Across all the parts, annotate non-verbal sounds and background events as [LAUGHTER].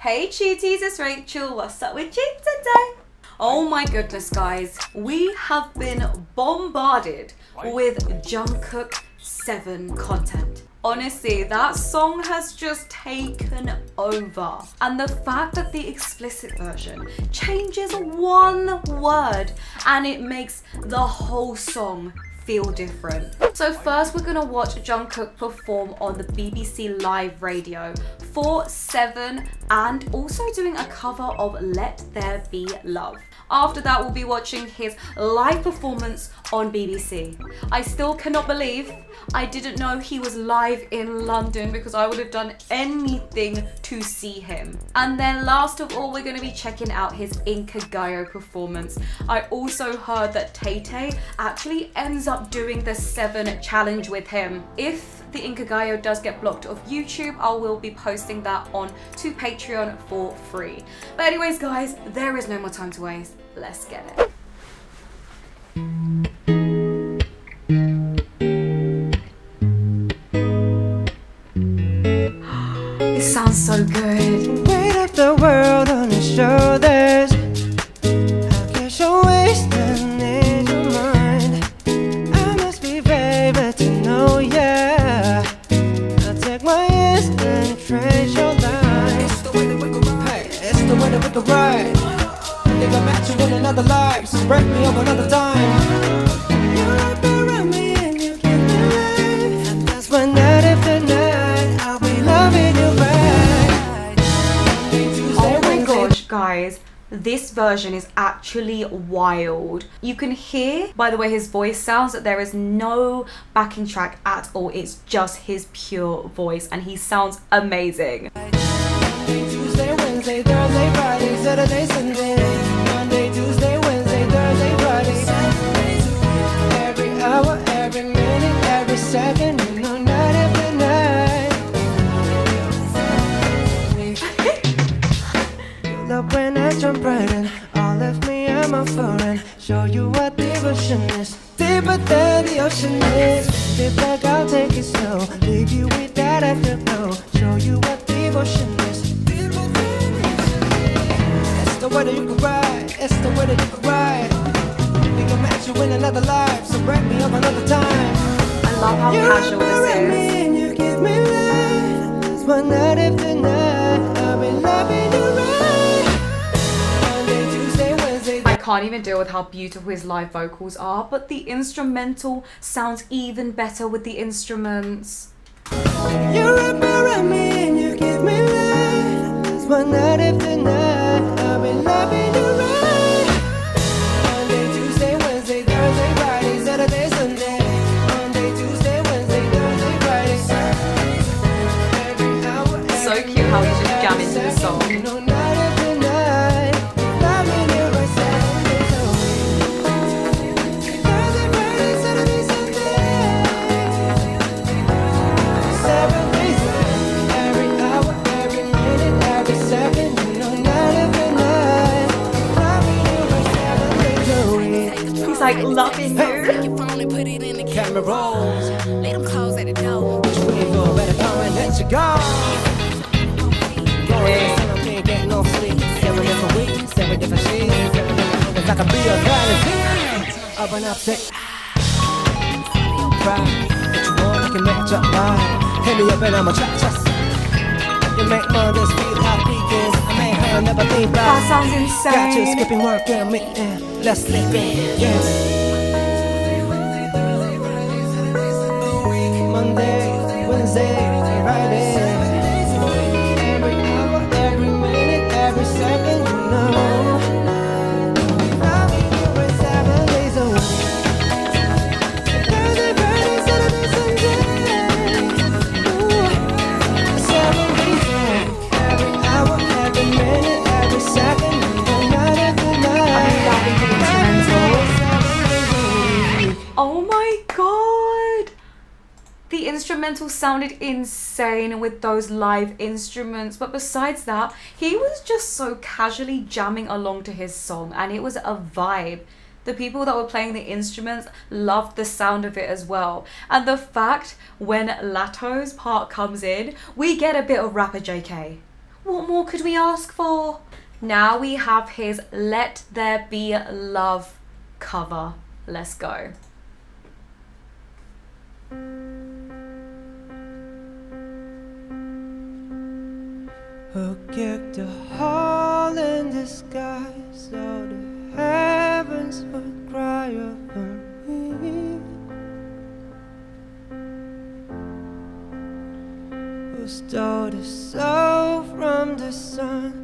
Hey cuties, it's Rachel. What's up with you today? Oh my goodness, guys. We have been bombarded with Jungkook 7 content. Honestly, that song has just taken over. And the fact that the explicit version changes one word and it makes the whole song feel different. So first we're gonna watch Jungkook perform on the BBC Live Radio for Seven and also doing a cover of Let There Be Love. After that, we'll be watching his live performance on BBC. I still cannot believe I didn't know he was live in London because I would have done anything to see him. And then last of all, we're going to be checking out his Inca Inkigayo performance. I also heard that Tay Tay actually ends up doing the 7 challenge with him. If the Inkigayo does get blocked off YouTube, I will be posting that on to Patreon for free. But anyways guys, there is no more time to waste. Let's get it so break me up another time. You wrap around me and you give me life. And that's when night after night, I'll be loving you right. Oh my gosh, guys. This version is actually wild. You can hear by the way his voice sounds that there is no backing track at all. It's just his pure voice and he sounds amazing. Tuesday, Wednesday, Thursday, Friday, Saturday, Sunday. Is. Sit back, I'll take it slow. Leave you with that afterglow. Show you what devotion is. It's the way that you can ride. It's the way that you can ride. You in another life, so me up another time. I love how You casual me and you give me life. One night after night. Can't even deal with how beautiful his live vocals are, but the instrumental sounds even better with the instruments. You wrap around me and you give me one night after night. Like loving you. your phone and put it in the Camera rolls. Let them close at the door. Which way you go? Better come and let you go. Go ahead, I can't get no sleep. Seven different weeks, seven different sheets, seven different niggas. I could be a galaxy. Up and up, say. Cry, what you want, I can make your mind. Hit me up and I'ma try, trust. You make Mondays feel like weekends. I made her never think That about. sounds Got you skipping work and me, and let's sleep in, yes. Monday, Wednesday, instrumental sounded insane with those live instruments, but besides that, he was just so casually jamming along to his song and it was a vibe. the people that were playing the instruments loved the sound of it as well. And the fact when Latto's part comes in, we get a bit of rapper JK. What more could we ask for? Now we have his Let There Be Love cover. Let's go. Who kicked a hole in the sky so the heavens would cry over me? Who stole the soul from the sun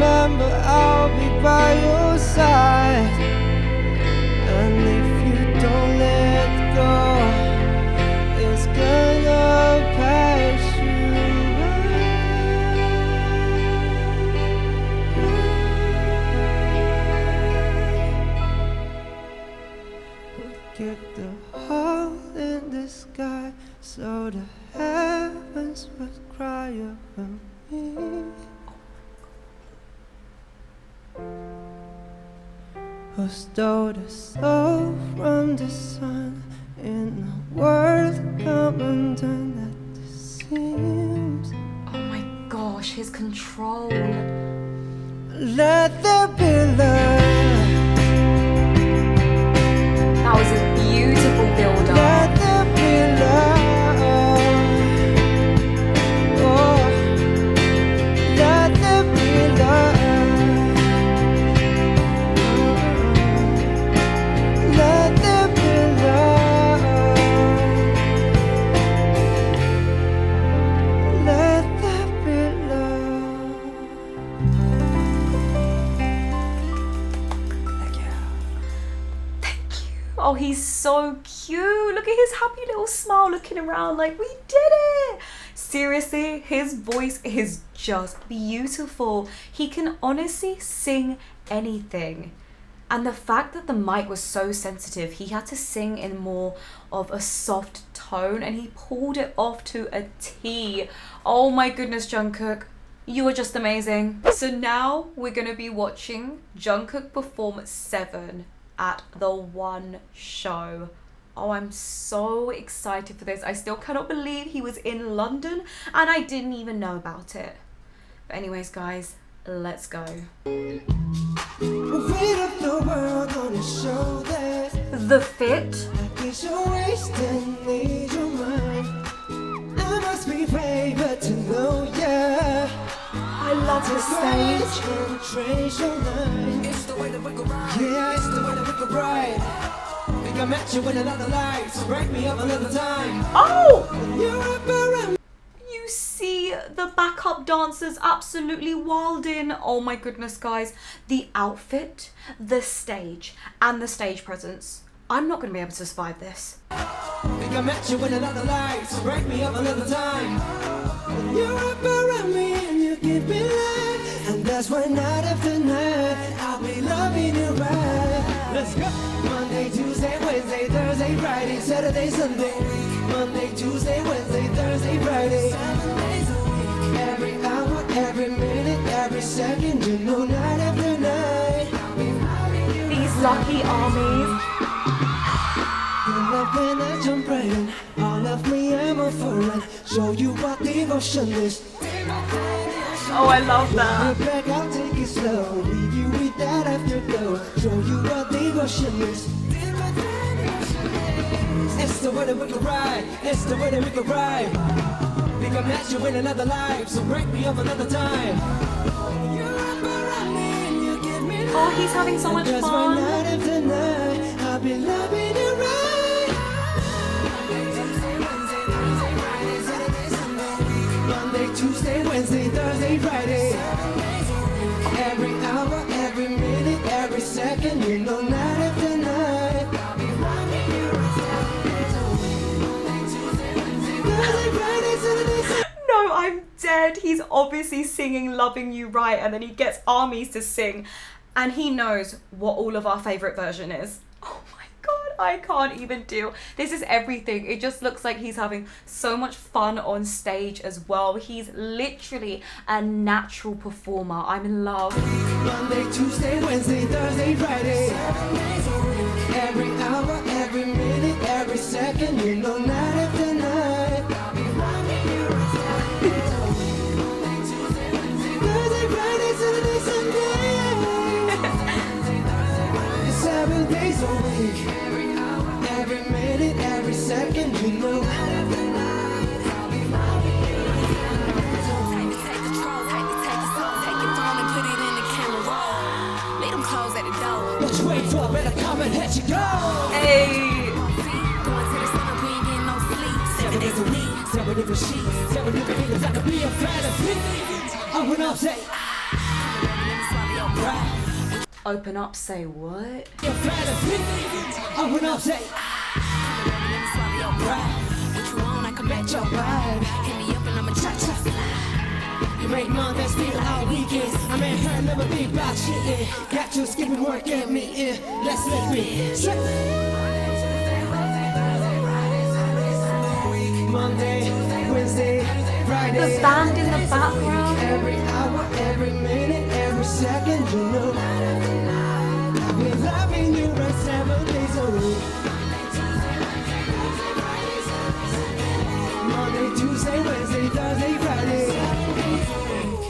remember I'll be by your side. And if you don't let go, Who stole the soul from the sun in a world come undone at the seams? Oh my gosh, his control. Let there be love. So cute. Look at his happy little smile looking around like we did it. Seriously, his voice is just beautiful. He can honestly sing anything. And the fact that the mic was so sensitive, he had to sing in more of a soft tone and he pulled it off to a T. Oh my goodness, Jungkook. You are just amazing. So now we're gonna be watching Jungkook perform Seven at the One Show. Oh, I'm so excited for this. I still cannot believe he was in London and I didn't even know about it. But anyways, guys, let's go. The world on his shoulders. The fit. Guess you're wasting, need your mind. I must be brave, to know, yeah. I love stage. Trace your line. It's the way that we could ride. Yeah, it's the way that we could ride. Think I met you in another life, so break me up another time. Oh! You're up around. You see the backup dancers absolutely wilding. Oh my goodness, guys. The outfit, the stage, and the stage presence. I'm not going to be able to survive this. Think I met you in another life, so break me up another time. You're up around me and you give me life. That's why night after night, I'll be loving you right. Let's go. Monday, Tuesday, Wednesday, Thursday, Friday, Saturday, Sunday. Monday, Tuesday, Wednesday, Thursday, Friday. Seven days a week. Every hour, every minute, every second, you know, night after night. I'll be loving you These lucky armies. Love when I jump right in. All love me, I'm a foreign. Show you what devotion is. Oh, I love that. Back, I'll take it slow. Leave you with that afterglow. Show you what devotion is. It's the way that we can ride. It's the way that we can ride. We can match you in another life. So break me up another time. You're up around me and you give me Oh, he's having so much fun. He's obviously singing Loving You Right, and then he gets armies to sing, and he knows what all of our favourite version is. [LAUGHS] Oh my god, I can't even deal. This is everything. It just looks like he's having so much fun on stage as well. He's literally a natural performer. I'm in love. Monday, Tuesday, Wednesday, Thursday, Friday. Every hour, every minute, every second, you know, night Open up, say what? Be fantasy. Open up, say, ah. right. What you want, I can Bet bet your vibe. Hit me up and I'ma cha cha slide. You make month and still all weekends. I mean, her never think about shit. Got you skipping work at me. Yeah. Let's let me. Monday, Wednesday, Friday. The band in the background. Every hour, every minute, every second, you know. I've been you right seven days a week. Monday, Tuesday, Wednesday, Thursday, Friday.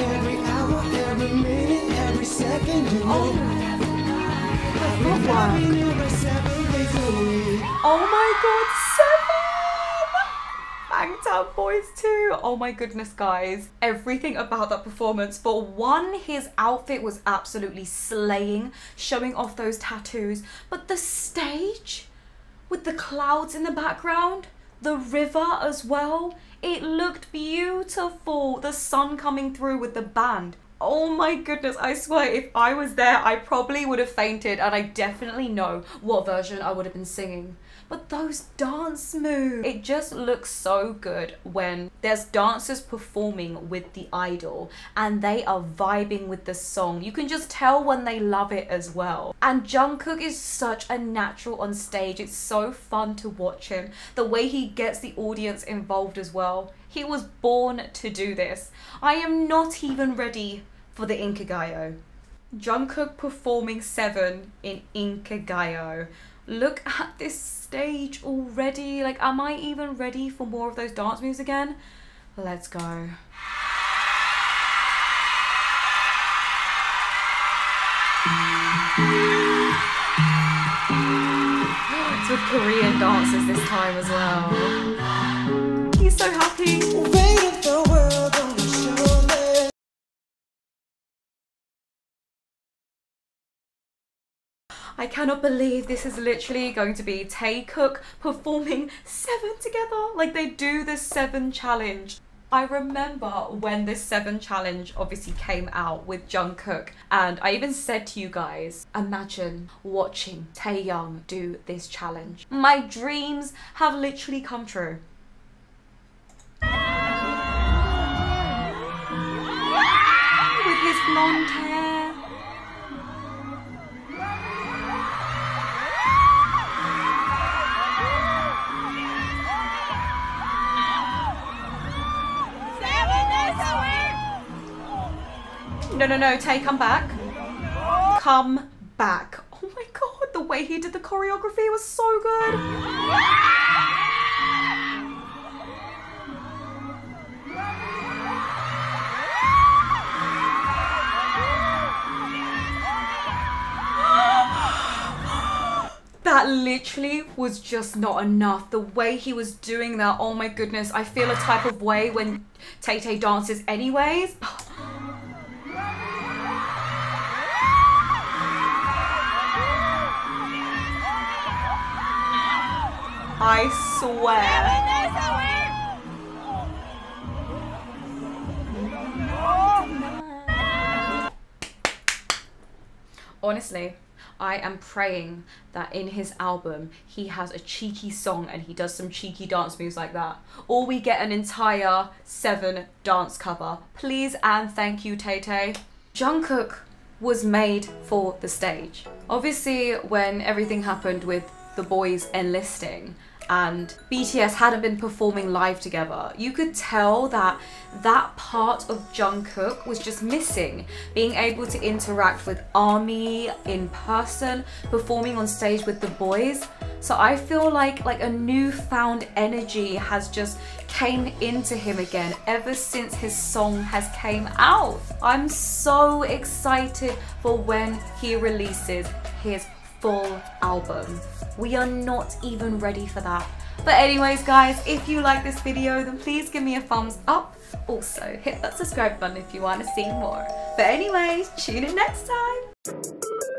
Every hour, every minute, every second, you know. I've been footwork. loving you right seven days a week. Oh my god! Out Boys too. Oh my goodness, guys. Everything about that performance. For one, his outfit was absolutely slaying, showing off those tattoos. But the stage, with the clouds in the background, the river as well, it looked beautiful. The sun coming through with the band. Oh my goodness, I swear, if I was there, I probably would have fainted, and I definitely know what version I would have been singing. But those dance moves, it just looks so good when there's dancers performing with the idol and they are vibing with the song. You can just tell when they love it as well. And Jungkook is such a natural on stage. It's so fun to watch him. The way he gets the audience involved as well. He was born to do this. I am not even ready for the Inkigayo. Jungkook performing Seven in Inkigayo. Look at this stage already. Like, am I even ready for more of those dance moves again? Let's go. It's with Korean dancers this time as well. He's so happy. I cannot believe this is literally going to be Taekook performing seven together. Like they do the seven challenge. I remember when this seven challenge obviously came out with Jungkook, and I even said to you guys, imagine watching Taehyung do this challenge. My dreams have literally come true. With his blonde hair. no, no, no, Tay, come back. Come back. Oh my god, the way he did the choreography was so good. [GASPS] that literally was just not enough. The way he was doing that, oh my goodness, I feel a type of way when Tay Tay dances anyways. Oh, I swear. Honestly, I am praying that in his album he has a cheeky song and he does some cheeky dance moves like that. Or we get an entire seven dance cover. Please and thank you, Tay Tay. Jungkook was made for the stage. Obviously, when everything happened with the boys enlisting and BTS hadn't been performing live together, you could tell that that part of Jungkook was just missing. Being able to interact with ARMY in person, performing on stage with the boys. So I feel like like a newfound energy has just came into him again ever since his song has came out. I'm so excited for when he releases his full album. We are not even ready for that. But anyways guys, if you like this video then please give me a thumbs up. Also hit that subscribe button if you want to see more. But anyways, tune in next time.